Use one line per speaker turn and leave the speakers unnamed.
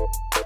you